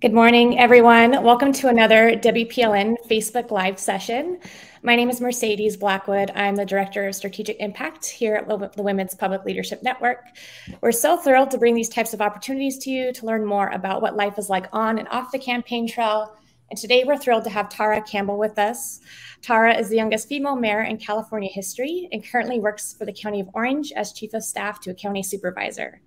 Good morning, everyone. Welcome to another WPLN Facebook Live session. My name is Mercedes Blackwood. I'm the Director of Strategic Impact here at the Women's Public Leadership Network. We're so thrilled to bring these types of opportunities to you to learn more about what life is like on and off the campaign trail. And today we're thrilled to have Tara Campbell with us. Tara is the youngest female mayor in California history and currently works for the County of Orange as Chief of Staff to a county supervisor.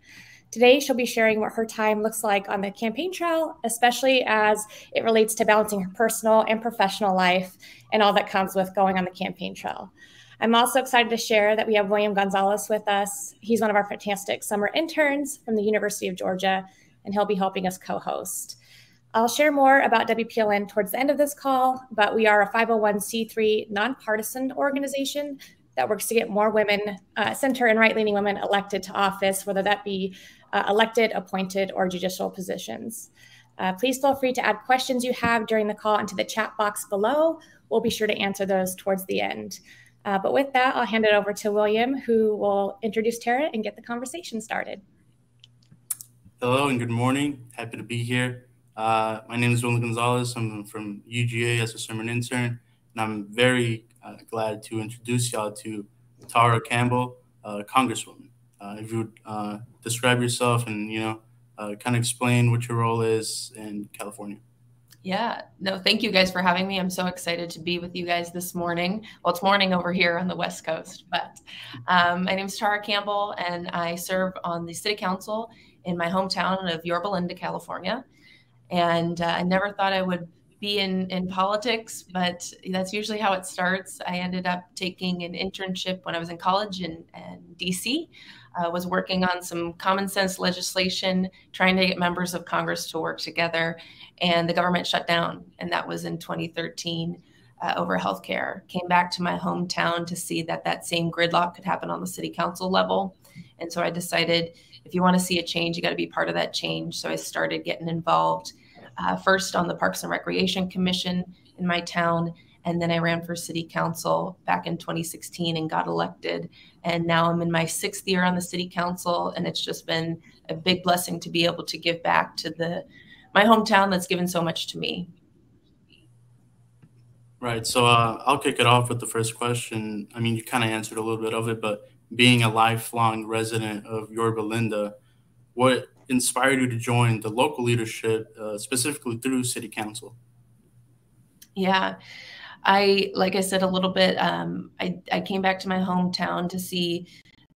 Today, she'll be sharing what her time looks like on the campaign trail, especially as it relates to balancing her personal and professional life and all that comes with going on the campaign trail. I'm also excited to share that we have William Gonzalez with us. He's one of our fantastic summer interns from the University of Georgia, and he'll be helping us co host. I'll share more about WPLN towards the end of this call, but we are a 501c3 nonpartisan organization that works to get more women, uh, center and right leaning women elected to office, whether that be uh, elected, appointed, or judicial positions. Uh, please feel free to add questions you have during the call into the chat box below. We'll be sure to answer those towards the end. Uh, but with that, I'll hand it over to William, who will introduce Tara and get the conversation started. Hello and good morning. Happy to be here. Uh, my name is William Gonzalez. I'm from UGA as a summer intern, and I'm very uh, glad to introduce y'all to Tara Campbell, Congresswoman. Uh, if you would uh, describe yourself and you know uh, kind of explain what your role is in California. Yeah, no, thank you guys for having me. I'm so excited to be with you guys this morning. Well, it's morning over here on the West Coast, but um, my name is Tara Campbell, and I serve on the City Council in my hometown of Yorba Linda, California. And uh, I never thought I would be in, in politics, but that's usually how it starts. I ended up taking an internship when I was in college in, in DC uh, was working on some common sense legislation, trying to get members of Congress to work together, and the government shut down. And that was in 2013 uh, over healthcare. Came back to my hometown to see that that same gridlock could happen on the city council level. And so I decided if you want to see a change, you got to be part of that change. So I started getting involved uh, first on the Parks and Recreation Commission in my town and then I ran for city council back in 2016 and got elected. And now I'm in my sixth year on the city council, and it's just been a big blessing to be able to give back to the my hometown that's given so much to me. Right. So uh, I'll kick it off with the first question. I mean, you kind of answered a little bit of it, but being a lifelong resident of Yorba Linda, what inspired you to join the local leadership, uh, specifically through city council? Yeah. I, like I said a little bit, um, I, I came back to my hometown to see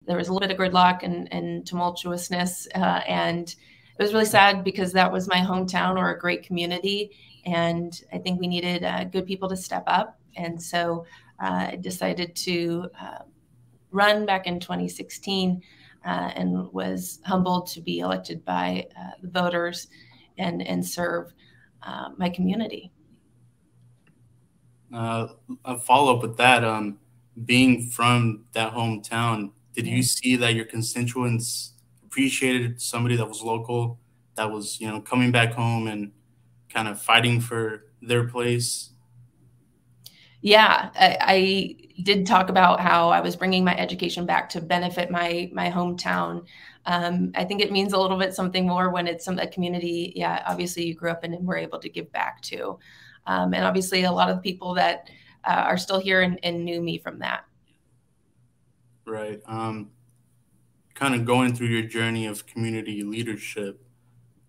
there was a little bit of gridlock and, and tumultuousness. Uh, and it was really sad because that was my hometown or a great community. And I think we needed uh, good people to step up. And so uh, I decided to uh, run back in 2016 uh, and was humbled to be elected by uh, the voters and, and serve my community uh, a follow up with that, um, being from that hometown, did you see that your constituents appreciated somebody that was local, that was you know coming back home and kind of fighting for their place? Yeah, I, I did talk about how I was bringing my education back to benefit my my hometown. Um, I think it means a little bit something more when it's some a community. Yeah, obviously you grew up in and were able to give back to. Um, and obviously, a lot of people that uh, are still here and, and, knew me from that. Right. Um, kind of going through your journey of community leadership,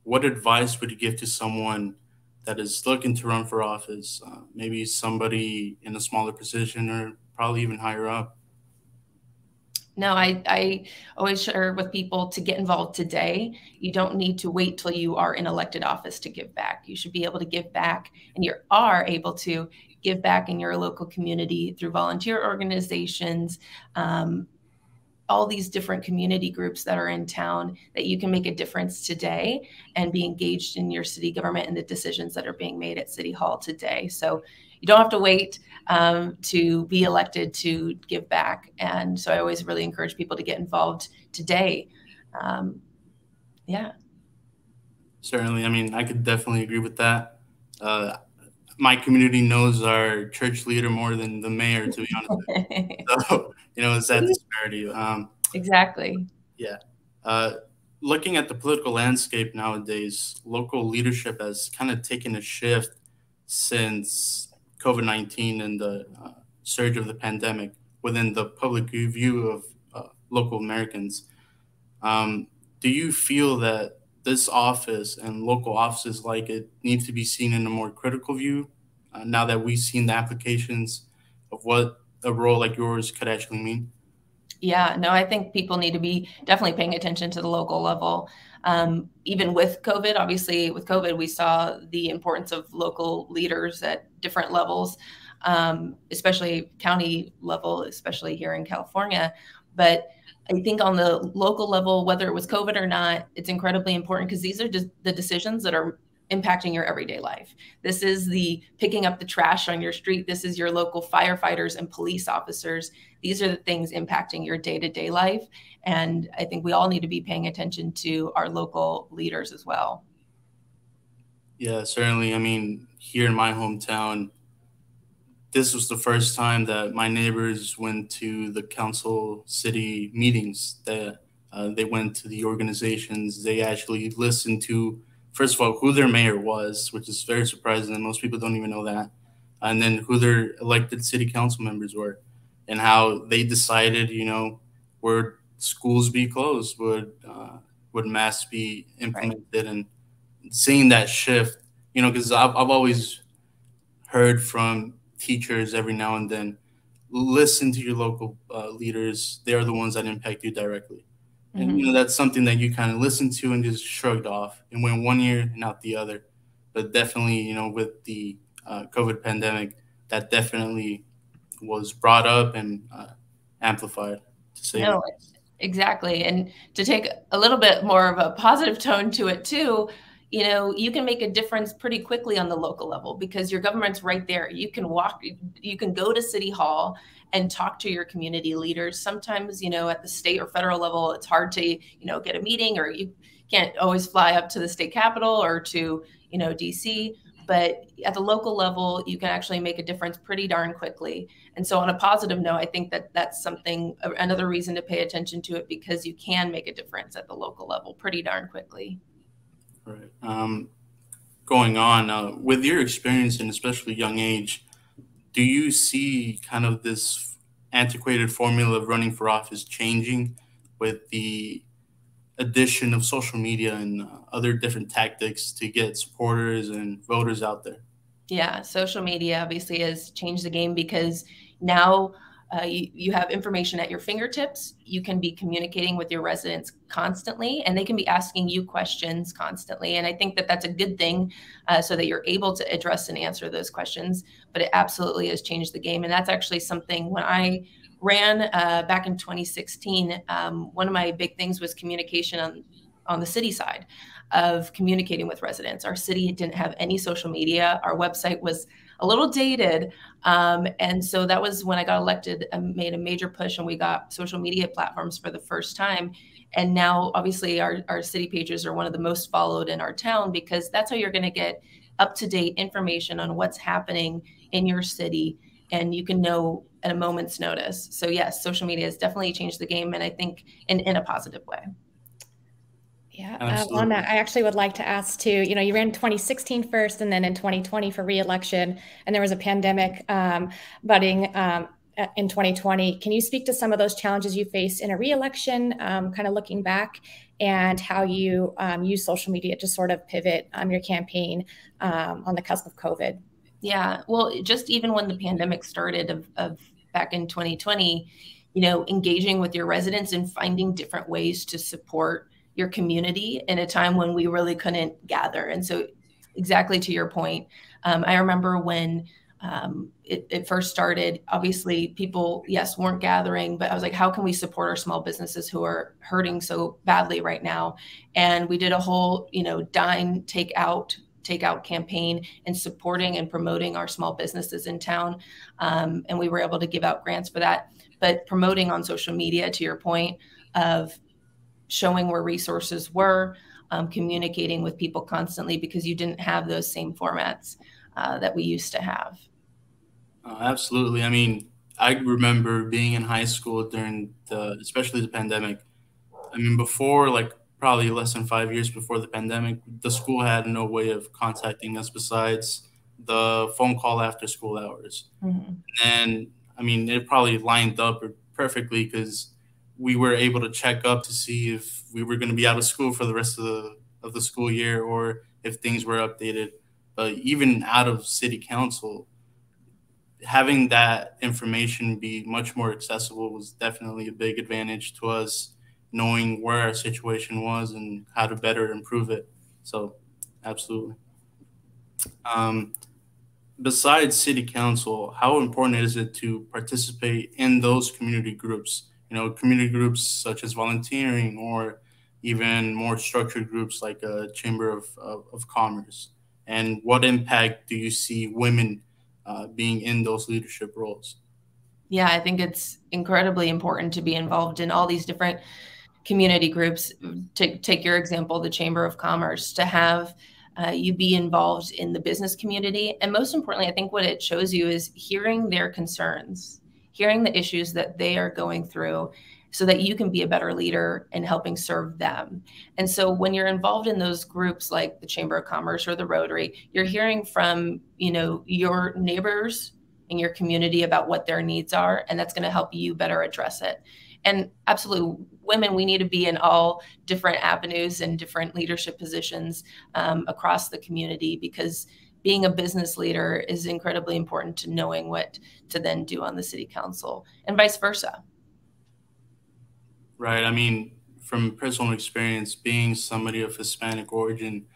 what advice would you give to someone that is looking to run for office? Uh, maybe somebody in a smaller position or probably even higher up? No, I, I always share with people to get involved today. You don't need to wait till you are in elected office to give back. You should be able to give back, and you are able to give back in your local community through volunteer organizations, um, all these different community groups that are in town that you can make a difference today and be engaged in your city government and the decisions that are being made at City Hall today. So you don't have to wait um, to be elected to give back. And so I always really encourage people to get involved today. Um, yeah. Certainly. I mean, I could definitely agree with that. Uh, my community knows our church leader more than the mayor, to be honest. so, you know, it's that disparity. Um, exactly. Yeah. Uh, looking at the political landscape nowadays, local leadership has kind of taken a shift since COVID 19 and the uh, surge of the pandemic within the public view of uh, local Americans. Um, do you feel that this office and local offices like it need to be seen in a more critical view uh, now that we've seen the applications of what a role like yours could actually mean? Yeah, no, I think people need to be definitely paying attention to the local level. Um, even with COVID, obviously, with COVID, we saw the importance of local leaders at different levels, um, especially county level, especially here in California. But I think on the local level, whether it was COVID or not, it's incredibly important because these are just the decisions that are impacting your everyday life. This is the picking up the trash on your street. This is your local firefighters and police officers. These are the things impacting your day to day life. And I think we all need to be paying attention to our local leaders as well. Yeah, certainly. I mean, here in my hometown, this was the first time that my neighbors went to the council city meetings that uh, they went to the organizations they actually listened to first of all who their mayor was which is very surprising and most people don't even know that and then who their elected city council members were and how they decided you know would schools be closed would uh, would masks be implemented right. and seeing that shift you know because I've, I've always heard from teachers every now and then. Listen to your local uh, leaders. They are the ones that impact you directly. Mm-hmm. and you know that's something that you kind of listened to and just shrugged off and went one year and out the other. But definitely you know with the uh, covid pandemic that definitely was brought up and uh, amplified to say no, exactly. And to take a little bit more of a positive tone to it too you know you can make a difference pretty quickly on the local level because your government's right there. You can walk you can go to city hall and talk to your community leaders. Sometimes you know at the state or federal level it's hard to you know get a meeting or you can't always fly up to the state capitol or to you know dc but at the local level you can actually make a difference pretty darn quickly. And so on a positive note i think that that's something another reason to pay attention to it because you can make a difference at the local level pretty darn quickly Right. Um, going on uh, with your experience and especially young age, do you see kind of this antiquated formula of running for office changing with the addition of social media and uh, other different tactics to get supporters and voters out there? Yeah, social media obviously has changed the game because now uh, you, you have information at your fingertips. You can be communicating with your residents constantly, and they can be asking you questions constantly. And I think that that's a good thing uh, so that you're able to address and answer those questions. But it absolutely has changed the game. And that's actually something when I ran uh, back in 2016, um, one of my big things was communication on, on the city side of communicating with residents. Our city didn't have any social media, our website was a little dated. Um, and so that was when I got elected and made a major push, and we got social media platforms for the first time. And now, obviously, our, our city pages are one of the most followed in our town because that's how you're going to get up to date information on what's happening in your city. And you can know at a moment's notice. So, yes, social media has definitely changed the game, and I think in, in a positive way. Yeah, uh, on that, I actually would like to ask too. You know, you ran 2016 first, and then in 2020 for reelection, and there was a pandemic um, budding um, in 2020. Can you speak to some of those challenges you faced in a reelection, um, kind of looking back, and how you um, use social media to sort of pivot um, your campaign um, on the cusp of COVID? Yeah, well, just even when the pandemic started of, of back in 2020, you know, engaging with your residents and finding different ways to support your community in a time when we really couldn't gather. And so, exactly to your point, um, I remember when um, it, it, first started, obviously people, yes, weren't gathering, but I was like, how can we support our small businesses who are hurting so badly right now? And we did a whole, you know, dine, take out, takeout campaign and supporting and promoting our small businesses in town. Um, and we were able to give out grants for that. But promoting on social media, to your point, of showing where resources were, um, communicating with people constantly because you didn't have those same formats uh, that we used to have. Uh, absolutely. I mean, I remember being in high school during the, especially the pandemic. I mean, before like probably less than five years before the pandemic, the school had no way of contacting us besides the phone call after school hours. Mm-hmm. And I mean, it probably lined up perfectly because we were able to check up to see if we were going to be out of school for the rest of the of the school year or if things were updated. But even out of city council, having that information be much more accessible was definitely a big advantage to us knowing where our situation was and how to better improve it. So, absolutely. Um, besides city council, how important is it to participate in those community groups? You know, community groups such as volunteering or even more structured groups like a chamber of, of, of commerce. And what impact do you see women uh, being in those leadership roles? Yeah, I think it's incredibly important to be involved in all these different community groups. To take your example, the Chamber of Commerce, to have uh, you be involved in the business community. And most importantly, I think what it shows you is hearing their concerns, hearing the issues that they are going through so that you can be a better leader in helping serve them. And so when you're involved in those groups like the Chamber of Commerce or the Rotary, you're hearing from, you know, your neighbors in your community about what their needs are and that's going to help you better address it. And absolutely women, we need to be in all different avenues and different leadership positions um, across the community because being a business leader is incredibly important to knowing what to then do on the city council and vice versa. Right. I mean, from personal experience, being somebody of Hispanic origin,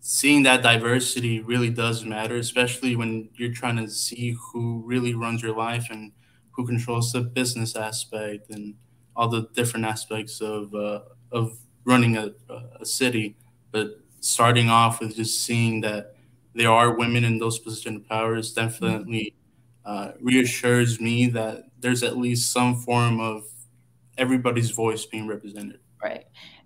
seeing that diversity really does matter, especially when you're trying to see who really runs your life and who controls the business aspect and all the different aspects of uh, of running a, a city. But starting off with just seeing that there are women in those positions of power powers definitely uh, reassures me that there's at least some form of everybody's voice being represented. Right,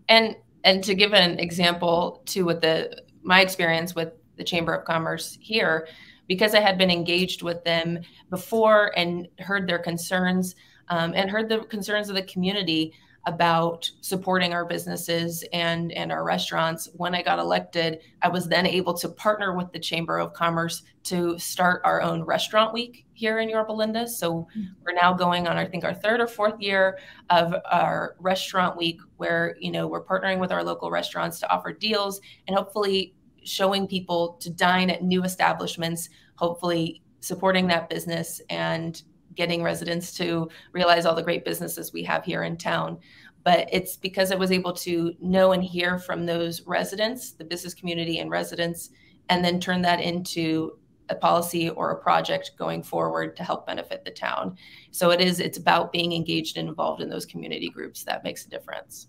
and and to give an example to what the my experience with the Chamber of Commerce here, because I had been engaged with them before and heard their concerns um, and heard the concerns of the community about supporting our businesses and and our restaurants. When i got elected i was then able to partner with the chamber of commerce to start our own restaurant week here in yorba linda. So mm-hmm. we're now going on i think our third or fourth year of our restaurant week where you know we're partnering with our local restaurants to offer deals and hopefully showing people to dine at new establishments hopefully supporting that business and getting residents to realize all the great businesses we have here in town. But it's because I was able to know and hear from those residents, the business community and residents, and then turn that into a policy or a project going forward to help benefit the town. So it is, it's about being engaged and involved in those community groups that makes a difference.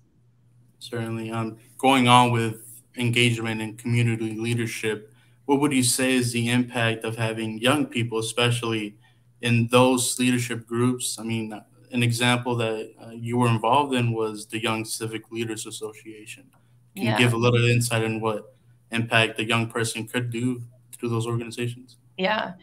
Certainly. Um, going on with engagement and community leadership, what would you say is the impact of having young people, especially in those leadership groups, I mean, an example that uh, you were involved in was the Young Civic Leaders Association. Can yeah. you give a little insight in what impact a young person could do through those organizations? Yeah.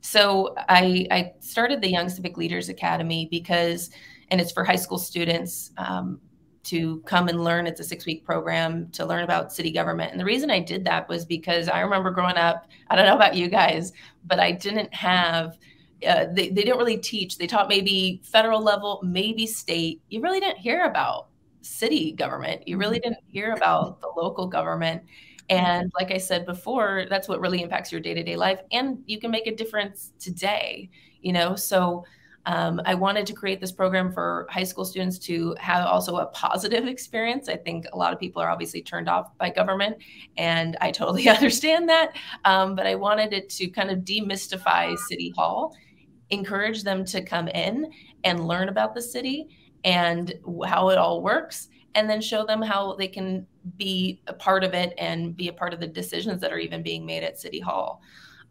So I, I started the Young Civic Leaders Academy because, and it's for high school students um, to come and learn. It's a six week program to learn about city government. And the reason I did that was because I remember growing up, I don't know about you guys, but I didn't have uh, they, they didn't really teach. They taught maybe federal level, maybe state. You really didn't hear about city government. You really mm-hmm. didn't hear about the local government. And like I said before, that's what really impacts your day to day life. And you can make a difference today, you know? So um, I wanted to create this program for high school students to have also a positive experience. I think a lot of people are obviously turned off by government, and I totally understand that. Um, but I wanted it to kind of demystify City Hall encourage them to come in and learn about the city and how it all works and then show them how they can be a part of it and be a part of the decisions that are even being made at city hall.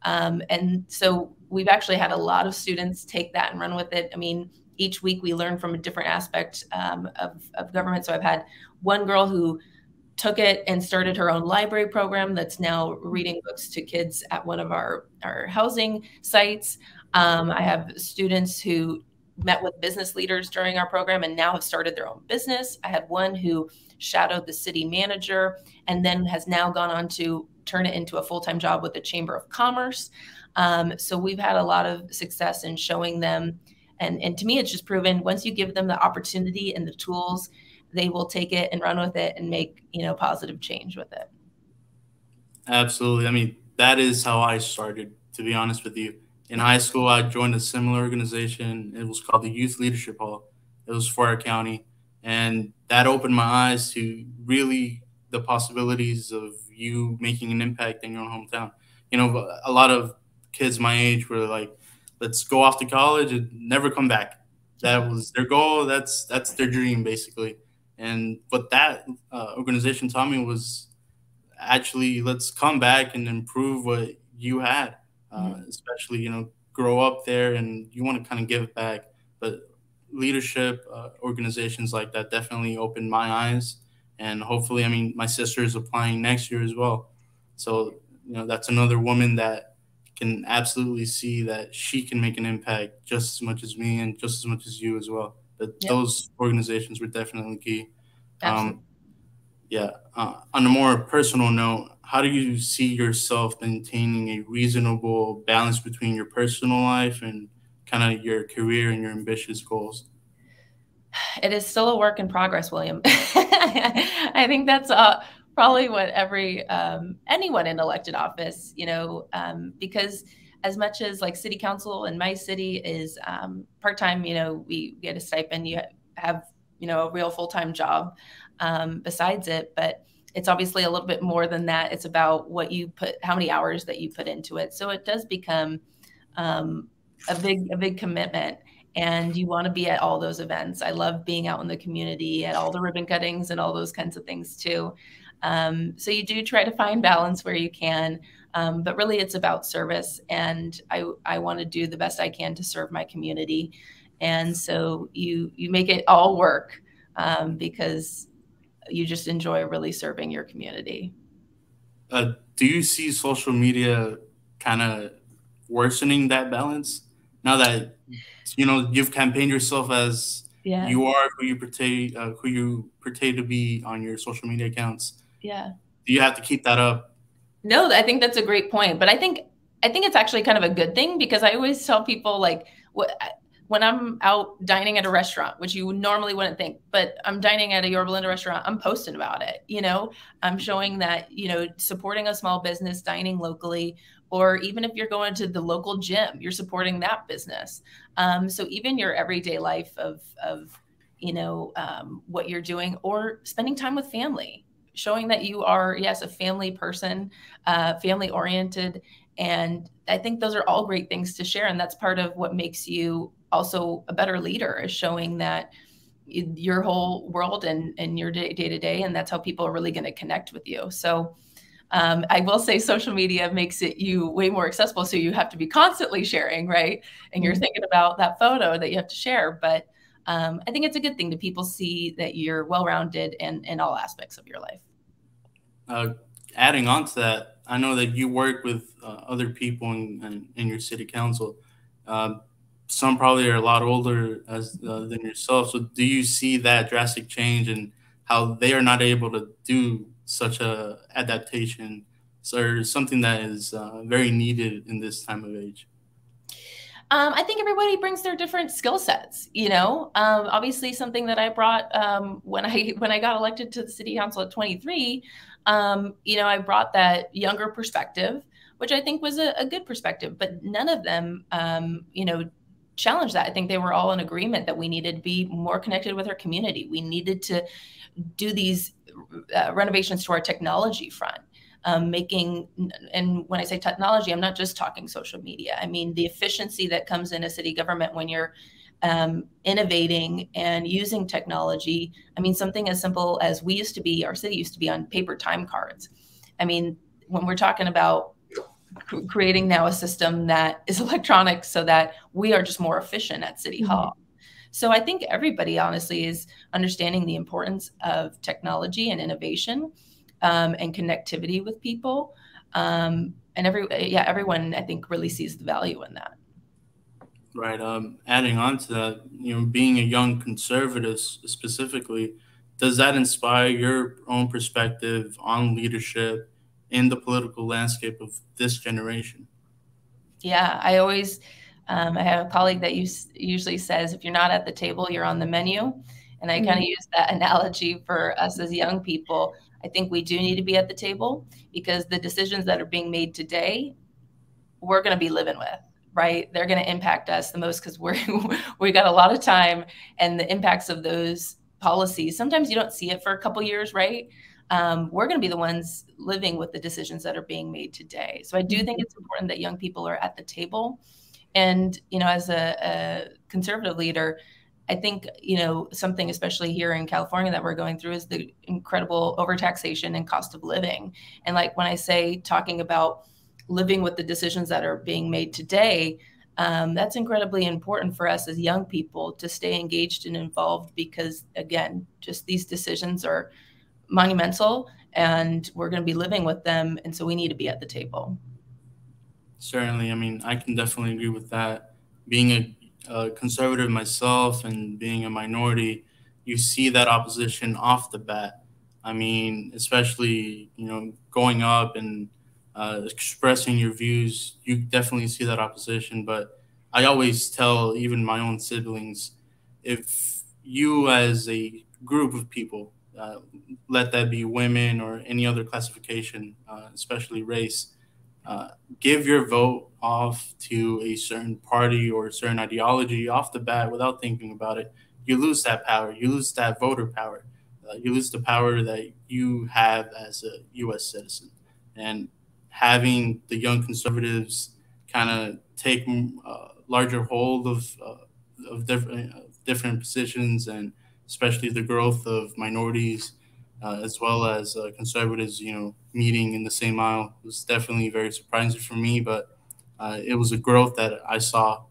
Um, and so we've actually had a lot of students take that and run with it. I mean each week we learn from a different aspect um, of, of government. So i've had one girl who took it and started her own library program that's now reading books to kids at one of our, our housing sites um, I have students who met with business leaders during our program and now have started their own business. I had one who shadowed the city manager and then has now gone on to turn it into a full time job with the Chamber of Commerce. Um, so we've had a lot of success in showing them. And, and to me, it's just proven once you give them the opportunity and the tools, they will take it and run with it and make you know positive change with it. Absolutely. I mean, that is how I started. To be honest with you, in high school, I joined a similar organization. It was called the Youth Leadership Hall. It was for our county, and that opened my eyes to really the possibilities of you making an impact in your own hometown. You know, a lot of kids my age were like, "Let's go off to college and never come back." That was their goal. That's that's their dream, basically. And what that uh, organization taught me was actually let's come back and improve what you had, uh, mm-hmm. especially you know grow up there and you want to kind of give back. But leadership uh, organizations like that definitely opened my eyes, and hopefully, I mean, my sister is applying next year as well. So you know that's another woman that can absolutely see that she can make an impact just as much as me and just as much as you as well But yep. those organizations were definitely key. Um, yeah. Uh, on a more personal note, how do you see yourself maintaining a reasonable balance between your personal life and kind of your career and your ambitious goals? It is still a work in progress, William. I think that's uh, probably what every um, anyone in elected office, you know, um, because as much as like city council in my city is um, part time, you know, we get a stipend. You have you know a real full time job um, besides it, but it's obviously a little bit more than that. It's about what you put, how many hours that you put into it. So it does become um, a big a big commitment. And you want to be at all those events. I love being out in the community at all the ribbon cuttings and all those kinds of things too. Um, so you do try to find balance where you can. Um, but really, it's about service, and I I want to do the best I can to serve my community, and so you you make it all work um, because you just enjoy really serving your community. Uh, do you see social media kind of worsening that balance now that you know you've campaigned yourself as yeah. you are who you portray uh, who you portray to be on your social media accounts? Yeah. Do you have to keep that up no, I think that's a great point. But I think I think it's actually kind of a good thing because I always tell people like what when I'm out dining at a restaurant, which you normally wouldn't think, but I'm dining at a Yorba Linda restaurant, I'm posting about it. You know, I'm showing that, you know, supporting a small business, dining locally, or even if you're going to the local gym, you're supporting that business. Um, so even your everyday life of, of you know, um, what you're doing or spending time with family, showing that you are, yes, a family person, uh, family oriented. And I think those are all great things to share. And that's part of what makes you also a better leader is showing that your whole world and, and your day, day to day. And that's how people are really going to connect with you. So, um, I will say social media makes it you way more accessible. So you have to be constantly sharing, right? And you're mm-hmm. thinking about that photo that you have to share. But um, I think it's a good thing that people see that you're well rounded in, in all aspects of your life. Uh, adding on to that, I know that you work with uh, other people in, in, in, your city council. Um, some probably are a lot older as uh, than yourself. So, do you see that drastic change and how they are not able to do such a adaptation, or something that is uh, very needed in this time of age? Um, I think everybody brings their different skill sets. You know, um, obviously, something that I brought um, when I when I got elected to the city council at 23 um, you know, I brought that younger perspective, which I think was a, a good perspective, but none of them, um, you know, challenged that. I think they were all in agreement that we needed to be more connected with our community. We needed to do these uh, renovations to our technology front. Um, making and when i say technology i'm not just talking social media i mean the efficiency that comes in a city government when you're um, innovating and using technology. I mean, something as simple as we used to be, our city used to be on paper time cards. I mean, when we're talking about creating now a system that is electronic so that we are just more efficient at City mm-hmm. Hall. So I think everybody honestly is understanding the importance of technology and innovation um, and connectivity with people. Um, and every yeah, everyone I think really sees the value in that. Right. Um, adding on to that, you know, being a young conservative specifically, does that inspire your own perspective on leadership in the political landscape of this generation? Yeah, I always, um, I have a colleague that usually says, if you're not at the table, you're on the menu. And I mm-hmm. kind of use that analogy for us as young people. I think we do need to be at the table because the decisions that are being made today, we're going to be living with right they're going to impact us the most because we're we got a lot of time and the impacts of those policies sometimes you don't see it for a couple years right um, we're going to be the ones living with the decisions that are being made today so i do think mm-hmm. it's important that young people are at the table and you know as a, a conservative leader I think you know something, especially here in California, that we're going through is the incredible overtaxation and cost of living. And like when I say talking about living with the decisions that are being made today, um, that's incredibly important for us as young people to stay engaged and involved because, again, just these decisions are monumental and we're going to be living with them. And so we need to be at the table. Certainly. I mean, I can definitely agree with that. Being a, a conservative myself and being a minority, you see that opposition off the bat. I mean, especially, you know, going up and uh, expressing your views, you definitely see that opposition. But I always tell even my own siblings, if you as a group of people, uh, let that be women or any other classification, uh, especially race, uh, give your vote off to a certain party or a certain ideology off the bat without thinking about it, you lose that power. You lose that voter power. Uh, you lose the power that you have as a U.S. citizen. And having the young conservatives kind of take uh, larger hold of of different different positions and especially the growth of minorities uh, as well as uh, conservatives you know meeting in the same aisle was definitely very surprising for me but uh, it was a growth that I saw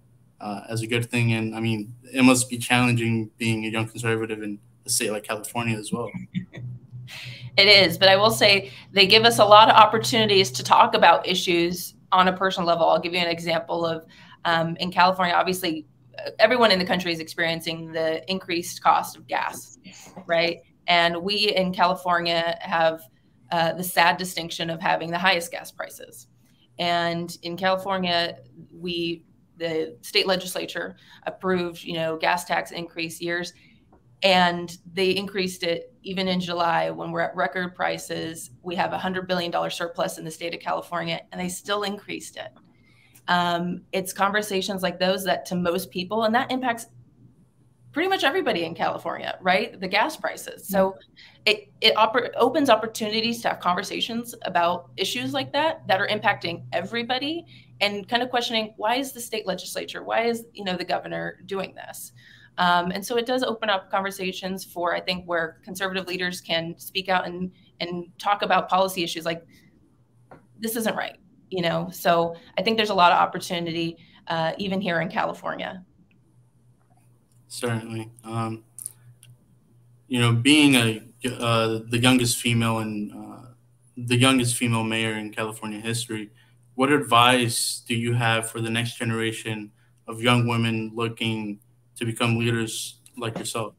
as a good thing and I mean it must be challenging being a young conservative in a state like California as well. It is, but I will say they give us a lot of opportunities to talk about issues on a personal level. I'll give you an example of um, in California, obviously, everyone in the country is experiencing the increased cost of gas, right? And we in California have uh, the sad distinction of having the highest gas prices. And in California, we the state legislature approved, you know, gas tax increase years and they increased it even in July when we're at record prices. We have a $100 billion surplus in the state of California, and they still increased it. Um, it's conversations like those that to most people, and that impacts pretty much everybody in California, right? The gas prices. So it, it oper- opens opportunities to have conversations about issues like that that are impacting everybody and kind of questioning why is the state legislature, why is, you know, the governor doing this? Um, and so it does open up conversations for, I think, where conservative leaders can speak out and, and talk about policy issues like this isn't right, you know? So I think there's a lot of opportunity, uh, even here in California. Certainly. Um, you know, being a, uh, the youngest female and uh, the youngest female mayor in California history, what advice do you have for the next generation of young women looking to become leaders like yourself?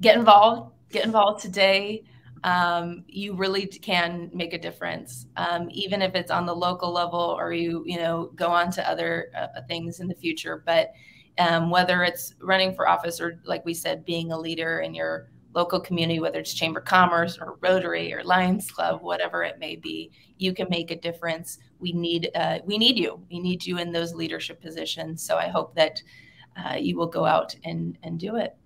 Get involved. Get involved today. Um, you really can make a difference, um, even if it's on the local level or you you know go on to other uh, things in the future. But um, whether it's running for office or, like we said, being a leader in your local community, whether it's Chamber of Commerce or Rotary or Lions Club, whatever it may be, you can make a difference. We need uh, we need you. We need you in those leadership positions. So I hope that uh, you will go out and, and do it.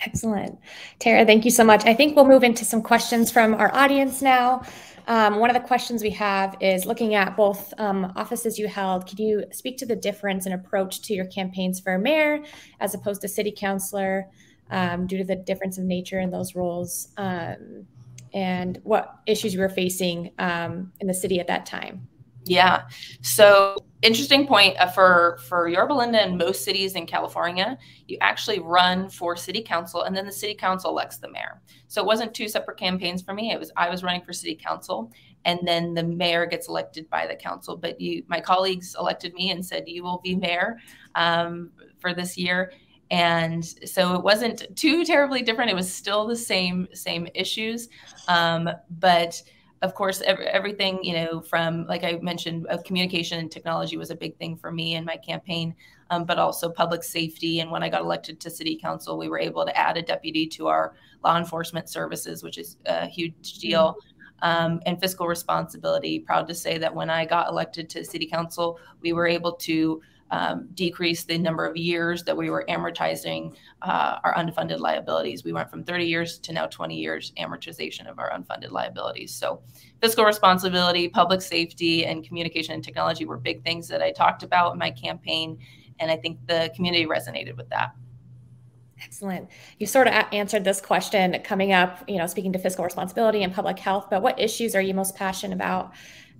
Excellent. Tara, thank you so much. I think we'll move into some questions from our audience now. Um, one of the questions we have is looking at both um, offices you held. Could you speak to the difference in approach to your campaigns for mayor as opposed to city councilor um, due to the difference of nature in those roles um, and what issues you were facing um, in the city at that time? Yeah. So interesting point uh, for for Yorba Linda and most cities in California, you actually run for city council and then the city council elects the mayor. So it wasn't two separate campaigns for me. It was I was running for city council and then the mayor gets elected by the council. But you, my colleagues elected me and said, you will be mayor um, for this year. And so it wasn't too terribly different. It was still the same, same issues. Um, but of course, every, everything, you know, from, like I mentioned, uh, communication and technology was a big thing for me in my campaign, um, but also public safety. And when I got elected to city council, we were able to add a deputy to our law enforcement services, which is a huge deal. Mm-hmm um, and fiscal responsibility. Proud to say that when I got elected to city council, we were able to um, decrease the number of years that we were amortizing uh, our unfunded liabilities. We went from 30 years to now 20 years amortization of our unfunded liabilities. So, fiscal responsibility, public safety, and communication and technology were big things that I talked about in my campaign. And I think the community resonated with that. Excellent. You sort of answered this question coming up, you know, speaking to fiscal responsibility and public health, but what issues are you most passionate about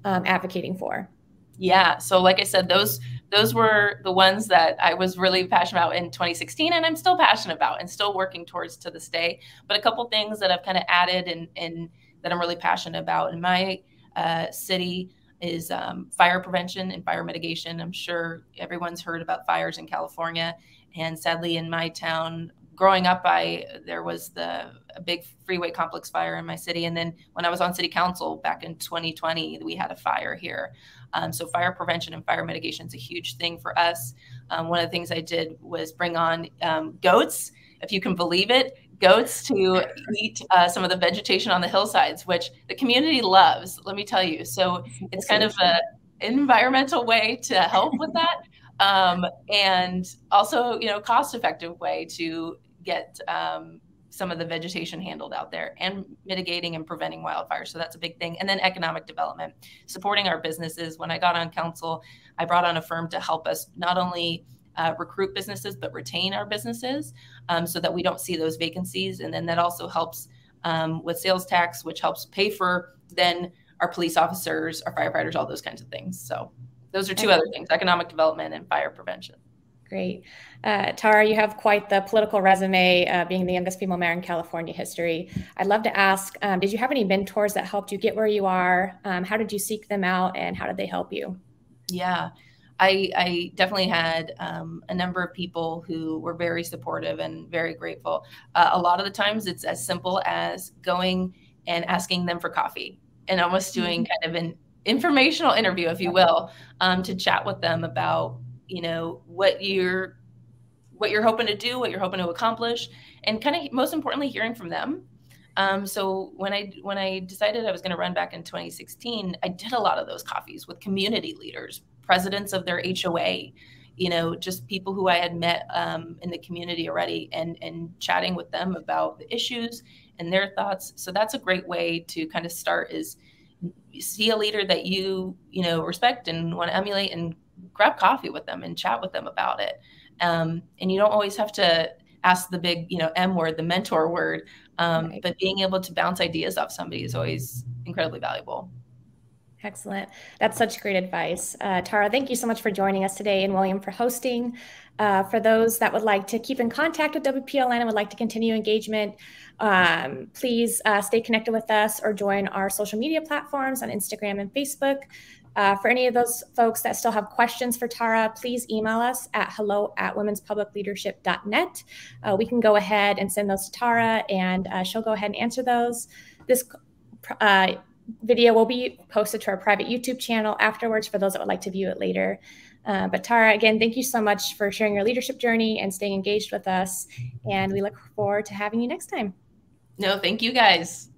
um, advocating for? Yeah. So like I said, those those were the ones that I was really passionate about in 2016 and I'm still passionate about and still working towards to this day. But a couple things that I've kind of added and, and that I'm really passionate about in my uh, city is um, fire prevention and fire mitigation. I'm sure everyone's heard about fires in California and sadly, in my town, growing up, I there was the a big freeway complex fire in my city, and then when I was on city council back in 2020, we had a fire here. Um, so fire prevention and fire mitigation is a huge thing for us. Um, one of the things I did was bring on um, goats, if you can believe it, goats to eat uh, some of the vegetation on the hillsides, which the community loves. Let me tell you. So it's kind of a environmental way to help with that um, and also you know cost effective way to get um, some of the vegetation handled out there and mitigating and preventing wildfires. So that's a big thing. And then economic development supporting our businesses. When i got on council i brought on a firm to help us not only uh, recruit businesses but retain our businesses um, so that we don't see those vacancies. And then that also helps um, with sales tax which helps pay for then our police officers our firefighters all those kinds of things. So those are two other things economic development and fire prevention. Great. Uh, Tara, you have quite the political resume, uh, being the youngest female mayor in California history. I'd love to ask um, Did you have any mentors that helped you get where you are? Um, how did you seek them out and how did they help you? Yeah. I, I definitely had um, a number of people who were very supportive and very grateful. Uh, a lot of the times, it's as simple as going and asking them for coffee and almost doing mm-hmm. kind of an informational interview, if you will, um, to chat with them about you know what you're what you're hoping to do, what you're hoping to accomplish, and kind of most importantly, hearing from them. Um, so when I when I decided I was going to run back in 2016, I did a lot of those coffees with community leaders, presidents of their HOA, you know, just people who I had met um, in the community already, and and chatting with them about the issues and their thoughts. So that's a great way to kind of start is see a leader that you you know respect and want to emulate and grab coffee with them and chat with them about it um, and you don't always have to ask the big you know m word the mentor word um, right. but being able to bounce ideas off somebody is always incredibly valuable Excellent. That's such great advice. Uh, Tara, thank you so much for joining us today and William for hosting. Uh, for those that would like to keep in contact with WPLN and would like to continue engagement, um, please uh, stay connected with us or join our social media platforms on Instagram and Facebook. Uh, for any of those folks that still have questions for Tara, please email us at hello at womenspublicleadership.net. Uh, we can go ahead and send those to Tara and uh, she'll go ahead and answer those. This uh, video will be posted to our private YouTube channel afterwards for those that would like to view it later. Uh, but Tara, again, thank you so much for sharing your leadership journey and staying engaged with us. And we look forward to having you next time. No, thank you guys.